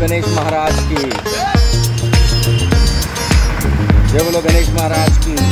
गणेश महाराज की। जय बोलो गणेश महाराज की।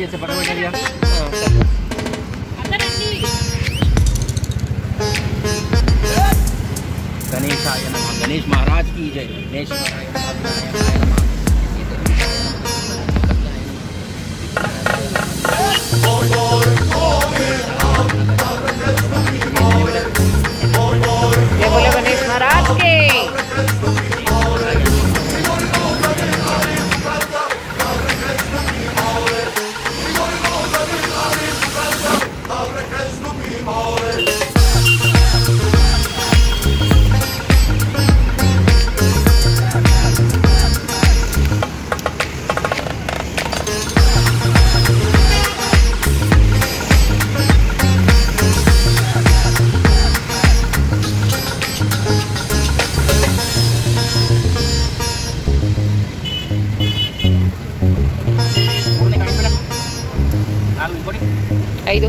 Iya, cepat dulu ya. महाराज शिवाय नमः गणेश महाराज की जय गणेश महाराज 哎呦！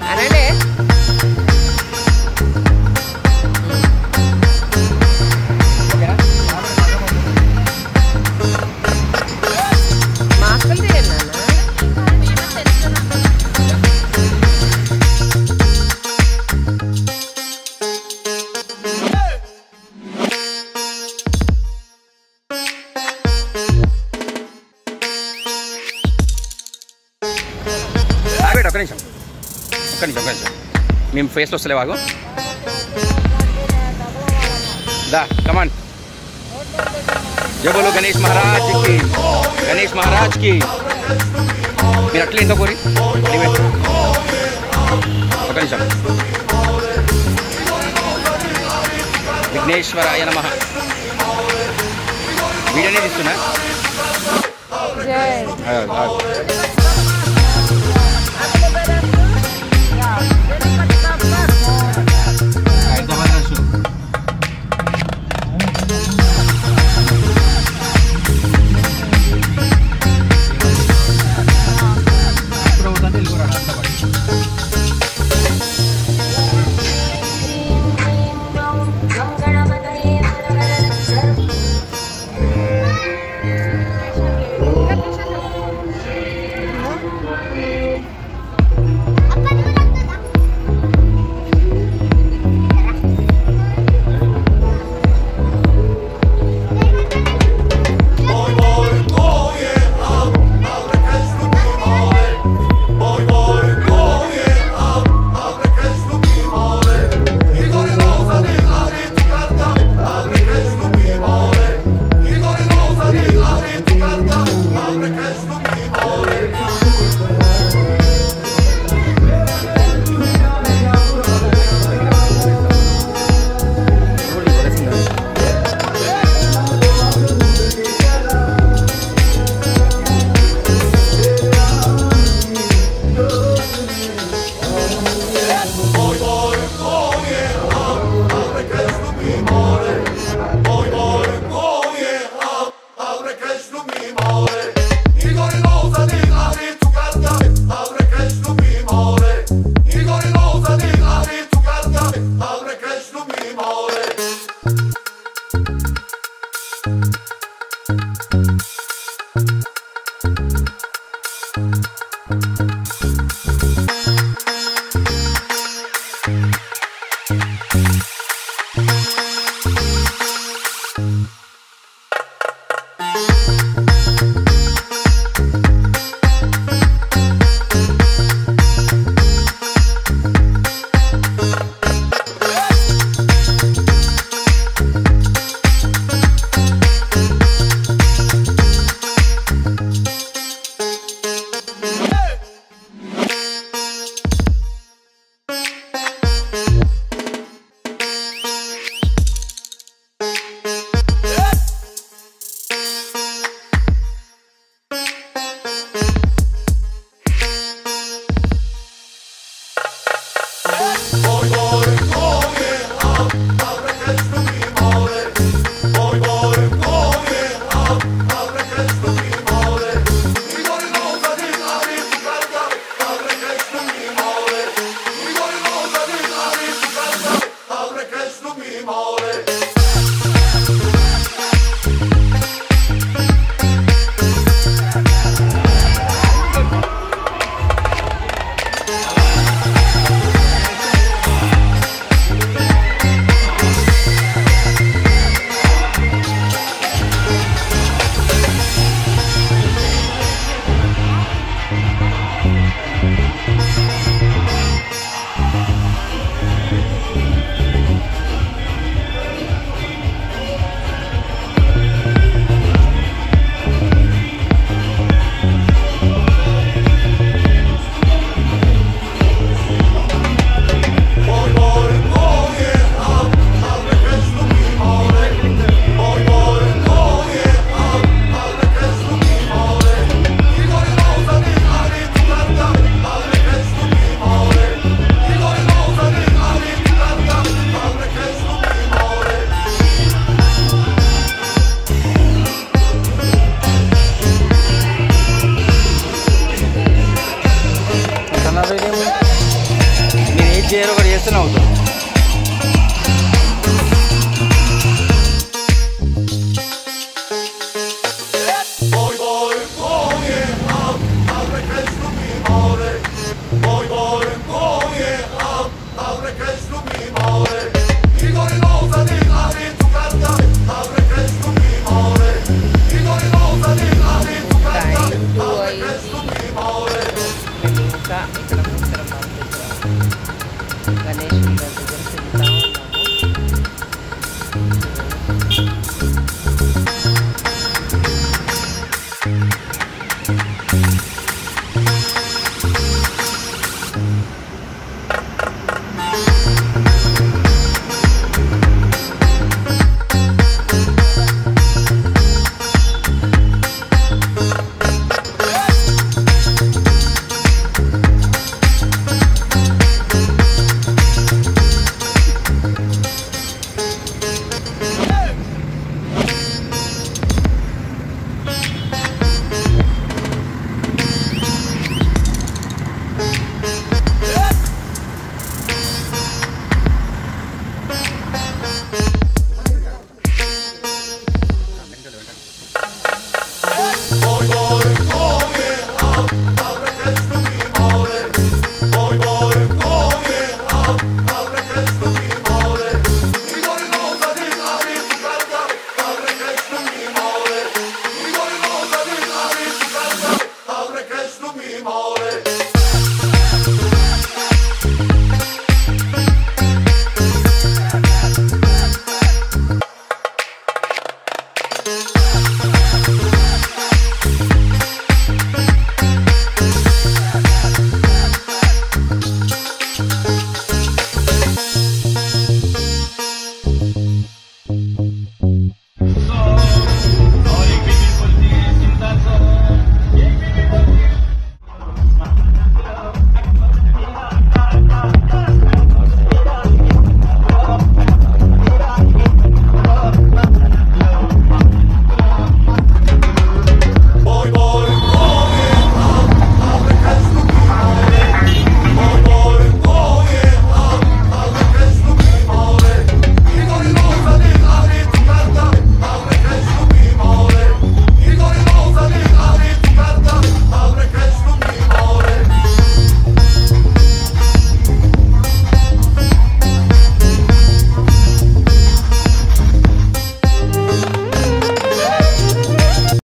महाराज की ఒక్క నిమిషం ఒక్క నిమిషం మేము ఫేస్లో వస్తలే వాగు దా కమాన్ జై బోలో గణేష్ మహారాజ్ కి గణేష్ మహారాజ్ కి మీరు అట్లే ఎంత కోరి ఇవే. ఒక్క నిమిషం విఘ్నేశ్వరాయ నమ వీడియోనే తీస్తున్నా